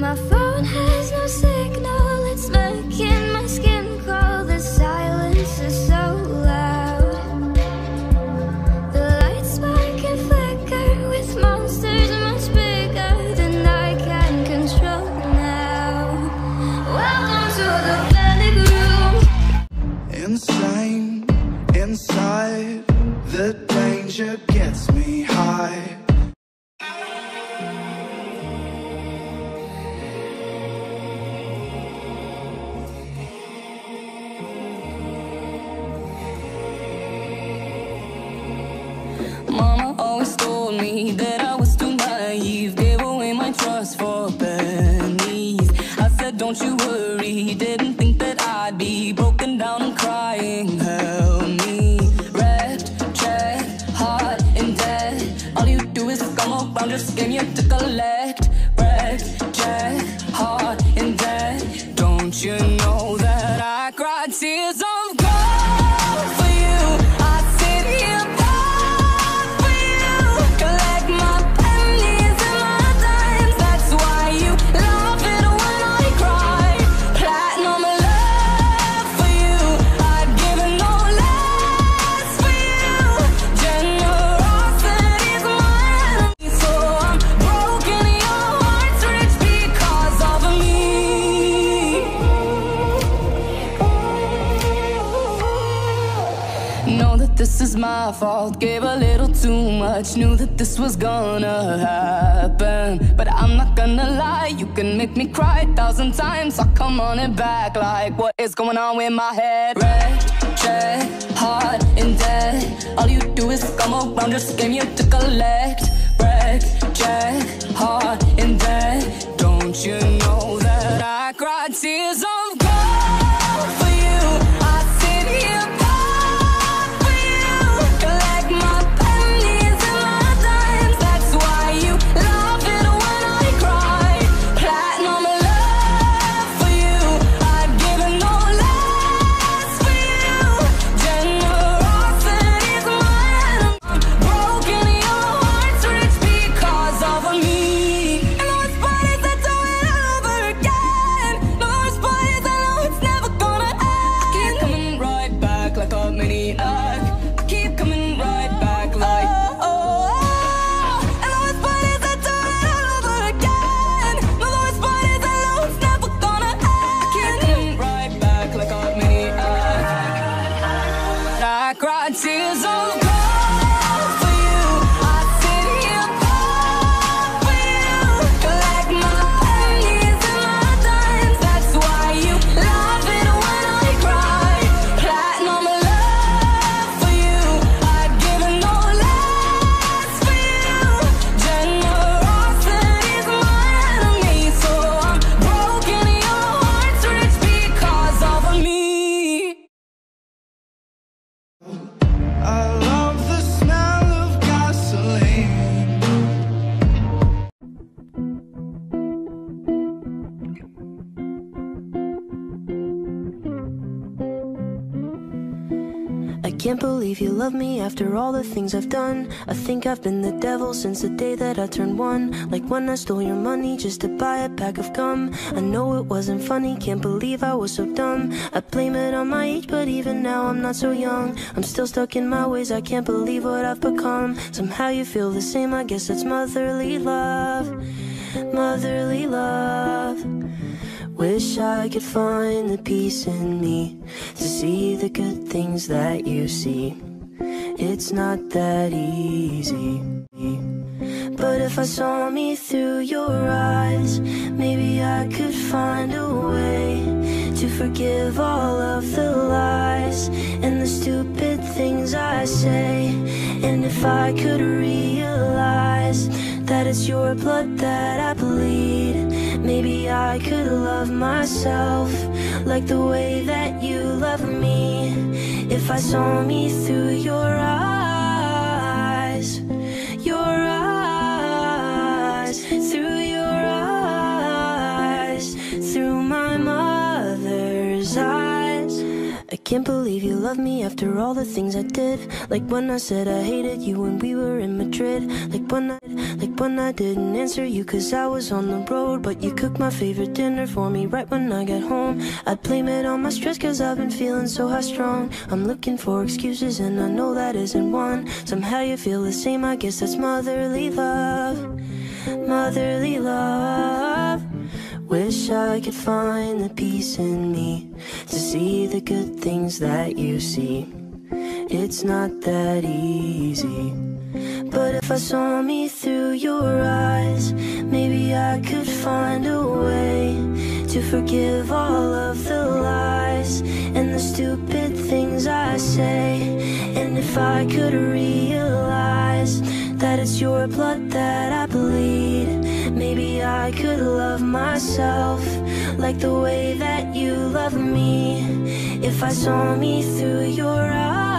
My phone has no signal, it's making my skin crawl. The silence is so loud. The lights spark and flicker with monsters much bigger than I can control now. Welcome to the panic room. Inside, the danger gets me high. My fault. Gave a little too much. Knew that this was gonna happen. But I'm not gonna lie. You can make me cry a thousand times. I'll come on it back like what is going on with my head? Red, check, hot and dead. All you do is come around. Just came here to collect. Red, check, hot and dead. Tears of I can't believe you love me after all the things I've done. I think I've been the devil since the day that I turned one. Like when I stole your money just to buy a pack of gum. I know it wasn't funny, can't believe I was so dumb. I blame it on my age, but even now I'm not so young. I'm still stuck in my ways, I can't believe what I've become. Somehow you feel the same, I guess it's motherly love. Motherly love. Wish I could find the peace in me to see the good things that you see. It's not that easy. But if I saw me through your eyes, maybe I could find a way to forgive all of the lies and the stupid things I say. And if I could realize that it's your blood that I bleed, maybe I could love myself like the way that you love me. If I saw me through your eyes, your eyes, through your can't believe you love me after all the things I did. Like when I said I hated you when we were in Madrid. Like when I, like when I didn't answer you cause I was on the road. But you cooked my favorite dinner for me right when I got home. I'd blame it on my stress cause I've been feeling so high strong. I'm looking for excuses and I know that isn't one. Somehow you feel the same, I guess that's motherly love. Motherly love. Wish I could find the peace in me to see the good things that you see. It's not that easy. But if I saw me through your eyes, maybe I could find a way to forgive all of the lies and the stupid things I say. And if I could realize that it's your blood that I I could love myself like the way that you love me. If I saw me through your eyes,